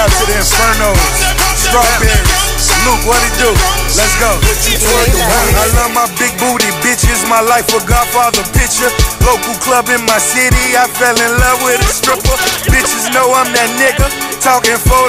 Out to the Infernos, Strawberries. Luke, what it do? Let's go. I love my big booty bitch. bitches, my life a Godfather picture. Local club in my city, I fell in love with a stripper. Bitches know I'm that nigga, talking photo.